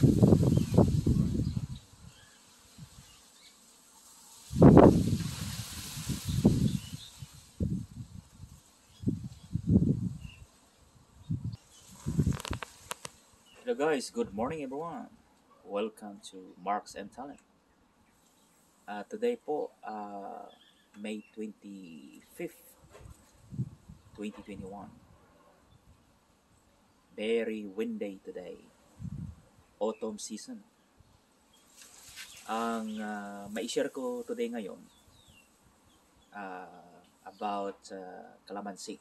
Hello guys, good morning everyone. Welcome to Marks and Time. Uh, today po, uh, May 25th, 2021. Very windy today. Autumn season. Ang uh, mai-share ko today ngayon uh, about uh, calamansi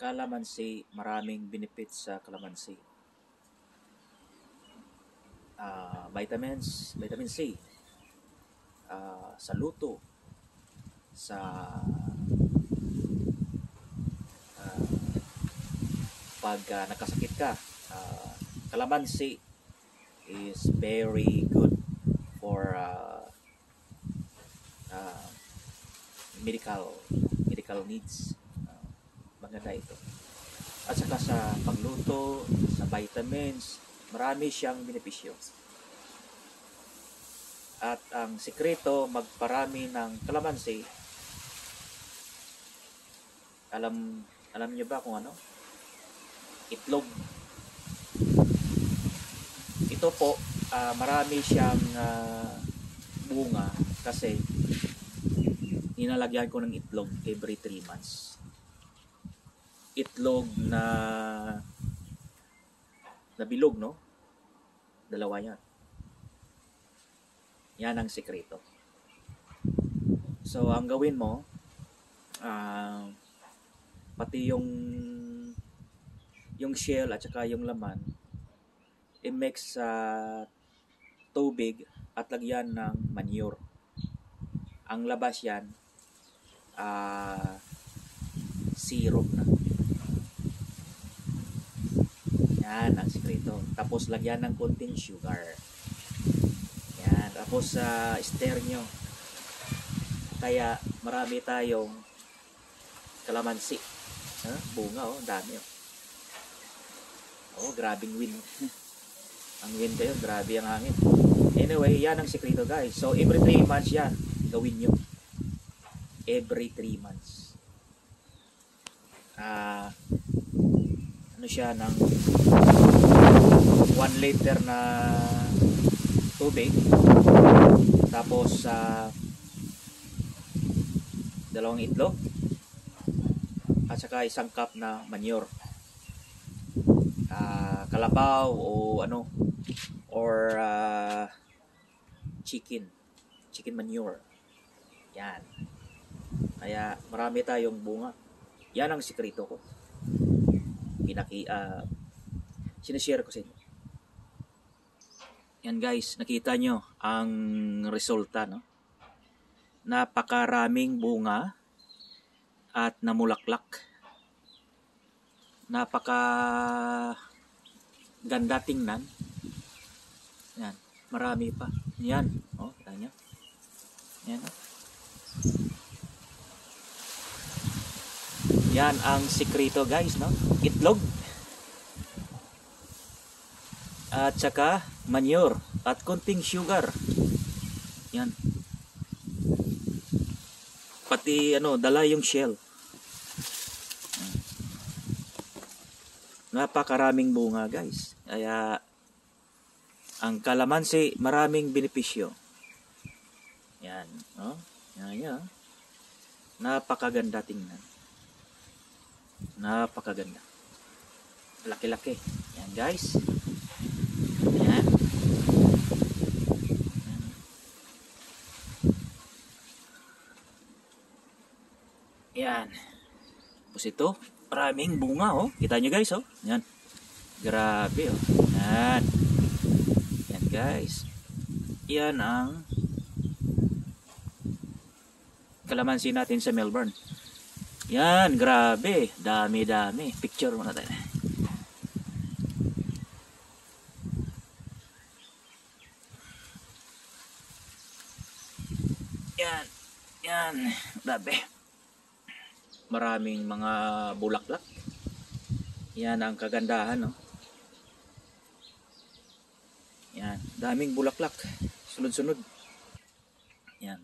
calamansi, maraming benefits sa calamansi. Uh, vitamins, vitamin C, uh, sa luto, sa uh, pag uh, nagkasakit ka, uh, calamansi is very good for uh, uh, medical medical needs maganda ito. At saka sa pagluto, sa vitamins, marami siyang benepisyo. At ang sikreto magparami ng kalamansi, alam alam niyo ba kung ano? Itlog. Ito po, uh, marami siyang uh, bunga kasi ninalagyan ko ng itlog every 3 months itlog na na bilog, no? Dalawa yan. Yan ang sikreto. So, ang gawin mo, uh, pati yung yung shell at saka yung laman, i-mix sa uh, tubig at lagyan ng manure. Ang labas yan, uh, syrup na. Yan ang sikreto. Tapos lagyan ng konting sugar. Yan. Tapos sa uh, stir nyo. Kaya marami tayong kalamansi. Huh? Bunga oh, dami oh. Oh, grabing wind. ang wind kayo, grabe ang hangin. Anyway, yan ang sikreto guys. So every 3 months yan, gawin nyo. Every 3 months. Ah, uh, ano siya ng 1 liter na tubig tapos sa uh, dalawang itlog at saka isang cup na manure uh, kalabaw o ano or uh, chicken chicken manure yan kaya marami tayong bunga yan ang sikreto ko pinaki uh, sinishare ko sa inyo. Yan guys, nakita nyo ang resulta no. Napakaraming bunga at namulaklak. Napaka ganda tingnan. Yan, marami pa. Yan, oh, kita nyo. Yan. Oh. Yan ang sikreto guys, no? Itlog. At saka manure at konting sugar. Yan. Pati ano, dala yung shell. Napakaraming bunga guys. Kaya ang kalamansi maraming benepisyo. Yan, no? Yan, yan. Napakaganda tingnan. Napakaganda. Laki-laki. Yan guys. Yan. Yan. Tapos ito, maraming bunga oh. Kita nyo guys oh. Yan. Grabe oh. Yan. Guys. Yan ang kalamansi natin sa Melbourne. Yan, grabe. Dami-dami. Picture muna tayo. Yan. Yan. Grabe. Maraming mga bulaklak. Yan ang kagandahan, no? Yan, daming bulaklak. Sunod-sunod. Yan.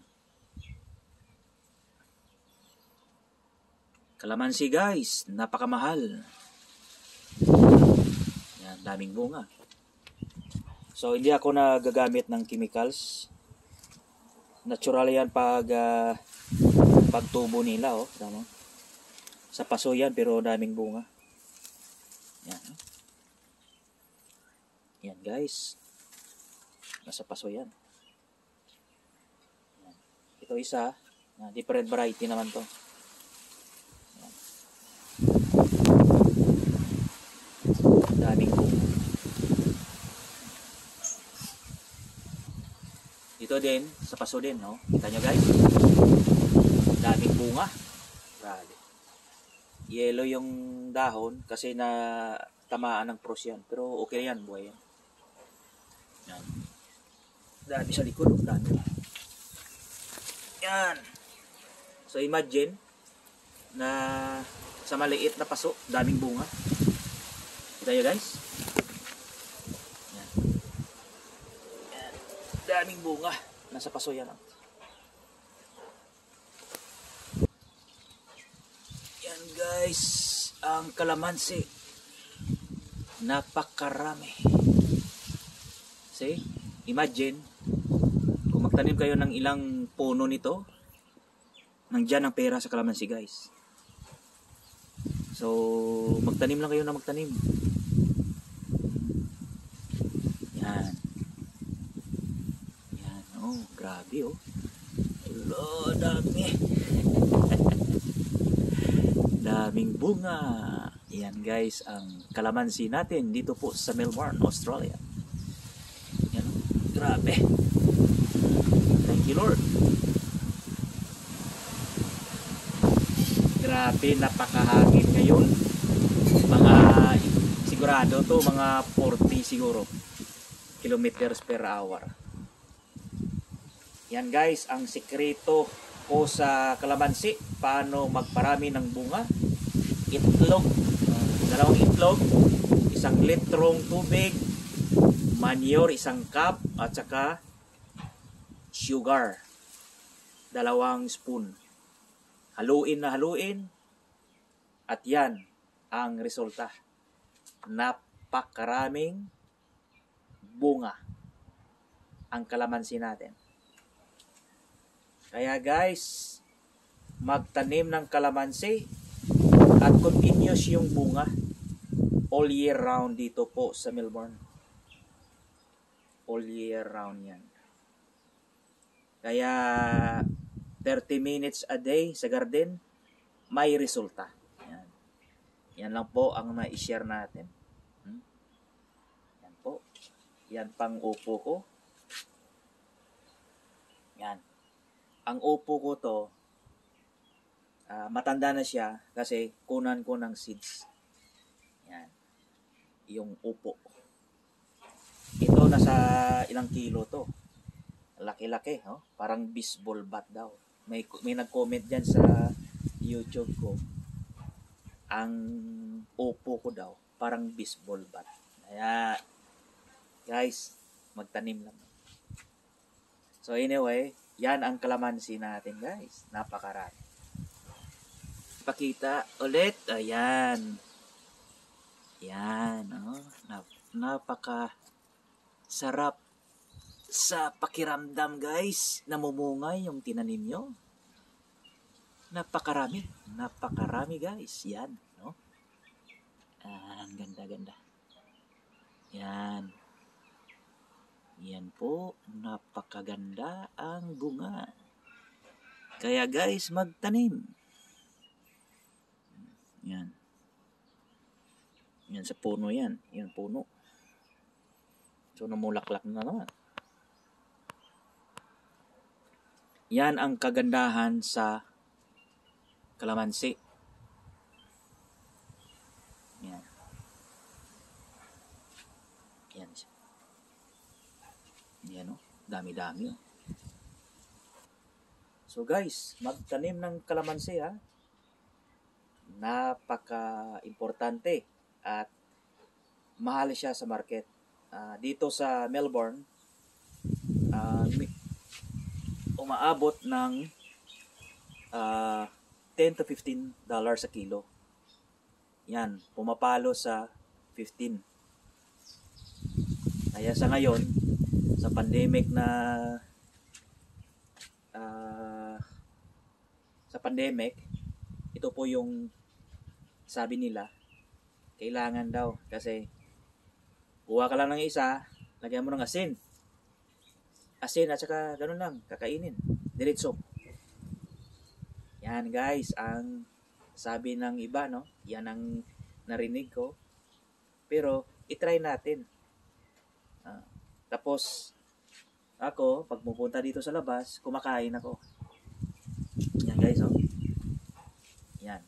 Kalamansi guys, napakamahal. Yan, daming bunga. So hindi ako nagagamit ng chemicals. Natural yan pag uh, pagtubo nila oh, tama. Sa paso yan pero daming bunga. Yan. Yan guys. Nasa paso yan. yan. Ito isa, uh, different variety naman to. daming bunga. Dito din, sa paso din, no? Kita nyo guys? Daming bunga. Grabe. Yellow yung dahon kasi na tamaan ng pros yan. Pero okay yan, buhay yan. Yan. Dami sa likod, oh, dami. Yan. So imagine na sa maliit na paso, daming bunga. Kita nyo guys? Yan. Yan. Daming bunga. Nasa paso yan. Oh. Yan guys. Ang kalamansi. Napakarami. See? Imagine. Kung magtanim kayo ng ilang puno nito. Nandyan ang pera sa kalamansi guys. So, magtanim lang kayo na magtanim. Yan. Yan, oh, grabe oh. Hello, dami. Daming bunga. Yan guys, ang kalamansi natin dito po sa Melbourne, Australia. Yan, grabe. Lord. Grabe, napakahangin ngayon. Mga sigurado to, mga 40 siguro kilometers per hour. Yan guys, ang sikreto ko sa kalamansi, paano magparami ng bunga. Itlog, dalawang itlog, isang litrong tubig, manure isang cup, at saka sugar, dalawang spoon. Haluin na haluin, at yan ang resulta. Napakaraming bunga ang kalamansi natin. Kaya guys, magtanim ng kalamansi at continuous yung bunga all year round dito po sa Melbourne. All year round yan. Kaya 30 minutes a day sa garden, may resulta. Yan. Yan lang po ang ma-share natin. Hmm? Yan po. Yan pang upo ko. Yan. Ang upo ko to, uh, matanda na siya kasi kunan ko ng seeds. Yan. Yung upo. Ito nasa ilang kilo to. Laki-laki, oh. Parang baseball bat daw. May may nag-comment diyan sa YouTube ko. Ang upo ko daw parang baseball bat. Kaya guys, magtanim lang. So anyway, yan ang kalamansi natin guys. Napakarami. Pakita ulit. Ayan. Yan. Oh. Nap napaka sarap sa pakiramdam guys. Namumungay yung tinanim nyo. Napakarami. Napakarami guys. Yan. No? Ang ganda-ganda. Yan. Yan po, napakaganda ang bunga. Kaya guys, magtanim. Yan. Yan sa puno yan. Yan puno. So, namulaklak na naman. Yan ang kagandahan sa kalamansi. Yan. Yan siya. Yan o. Oh. Dami-dami o. Oh. So guys, magtanim ng kalamansi ha. Napaka-importante at mahal siya sa market. Uh, dito sa Melbourne, mi- umaabot ng ah, 10 to 15 dollars sa kilo. Yan, pumapalo sa 15. Kaya sa ngayon, sa pandemic na ah, sa pandemic, ito po yung sabi nila, kailangan daw kasi kuha ka lang ng isa, lagyan mo ng asin. Asin at saka ganun lang, kakainin. Diretso. Yan guys, ang sabi ng iba, no? Yan ang narinig ko. Pero, itry natin. Ah, tapos, ako, pag pupunta dito sa labas, kumakain ako. Yan guys, oh. Yan.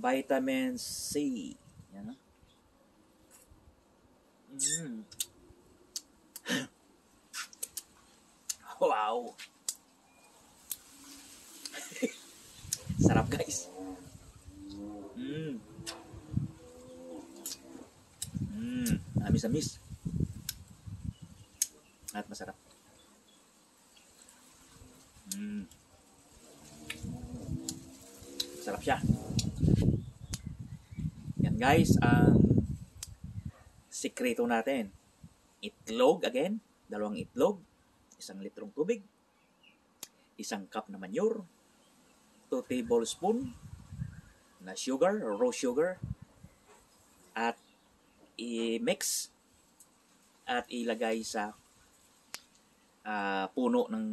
Vitamin C. Yan, oh. Mm. Wow. Sarap guys. Mm. Mm. Amis-amis. At masarap. Mm. Sarap siya. Yan guys, ang sikreto natin. Itlog again, dalawang itlog, isang litrong tubig, isang cup na manure, 2 tablespoon na sugar, raw sugar, at i-mix. At ilagay sa ah, puno ng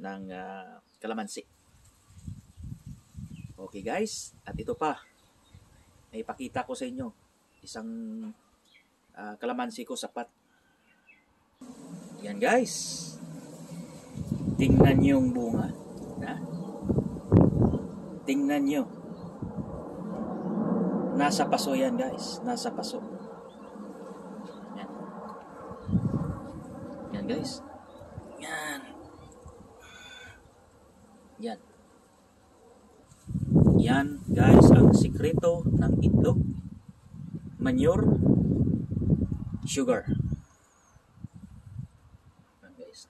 ng ah, kalamansi. Okay guys, at ito pa, ay ipakita ko sa inyo. Isang ah, kalamansi ko sapat. Yan guys. Tingnan niyo yung bunga. Ha? Tingnan niyo. Nasa paso yan guys. Nasa paso. Yan. Yan guys. Yan. Yan. Yan guys ang sikreto ng itlog, manure, sugar. Yan guys.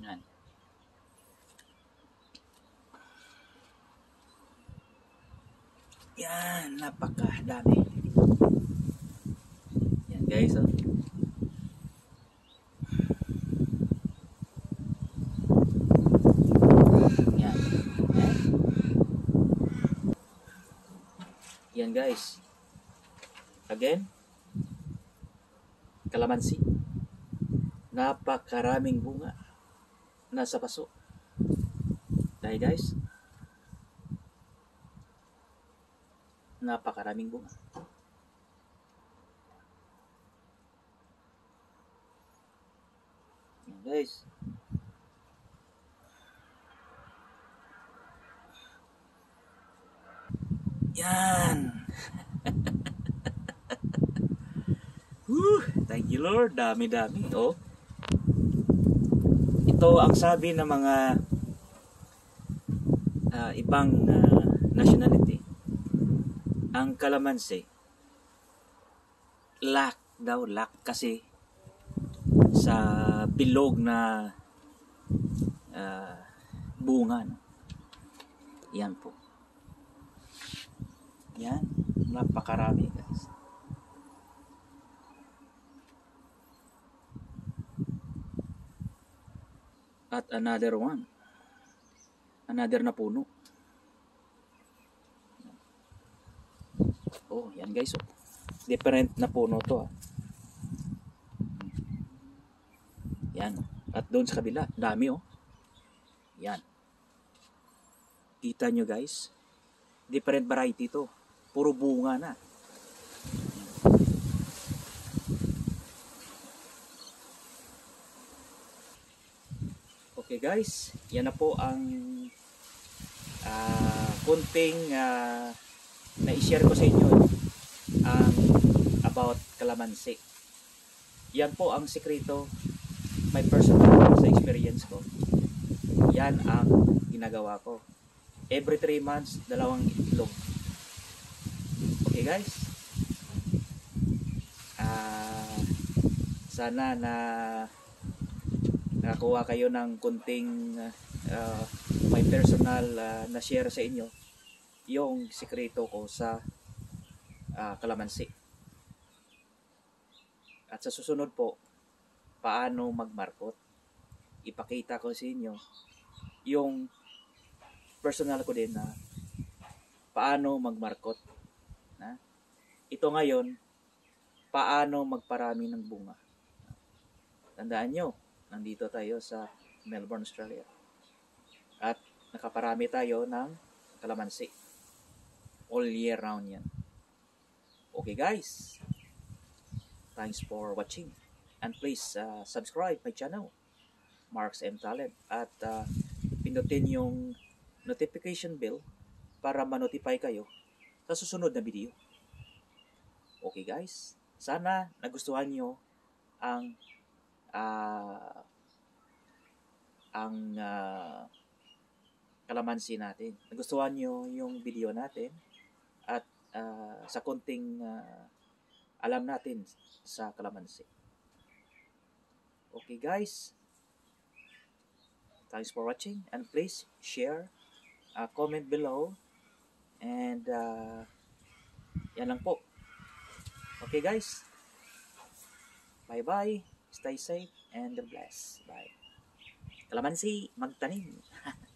Yan. Yan, napakadami. Yan guys, oh. Yan. Eh? Yan guys. Again, kalamansi. Napakaraming bunga. Nasa paso. Dahil guys, napakaraming bunga. Yan guys. Yan. Whew, thank you Lord. Dami-dami. Oh. Ito ang sabi ng mga ah, ibang ah, nationality. Ang kalamansi, lack daw, lack kasi sa bilog na ah, bunga. No? Yan po. Yan. Napakarami guys. At another one. Another na puno. Oh, yan guys. Oh. Different na puno to. Ah. Yan. At doon sa kabila, dami oh. Yan. Kita nyo guys. Different variety to. Puro bunga na. Okay guys, yan na po ang ah, kunting ah, na-share ko sa inyo ang about kalamansi. Yan po ang sikreto may personal sa experience ko. Yan ang ginagawa ko. every 3 months, dalawang itlog. Okay guys? Ah, sana na nakakuha kayo ng kunting ah, my personal ah, na share sa inyo yung sikreto ko sa ah, kalamansi. At sa susunod po, paano magmarkot. Ipakita ko sa inyo yung personal ko din na paano magmarkot. Na? Ito ngayon, paano magparami ng bunga. Tandaan nyo, nandito tayo sa Melbourne, Australia. At nakaparami tayo ng kalamansi. All year round yan. Okay guys, thanks for watching. And please uh, subscribe my channel, Marks M Talent. At uh, pinutin yung notification bell para ma-notify kayo sa susunod na video. Okay guys, sana nagustuhan nyo ang ah, ang ah, kalamansi natin. Nagustuhan nyo yung video natin ah, sa konting ah, alam natin sa kalamansi. Okay guys, thanks for watching and please share, uh, comment below and uh, yan lang po. Okay guys, bye bye, stay safe and bless. Bye. Kalamansi, magtanim.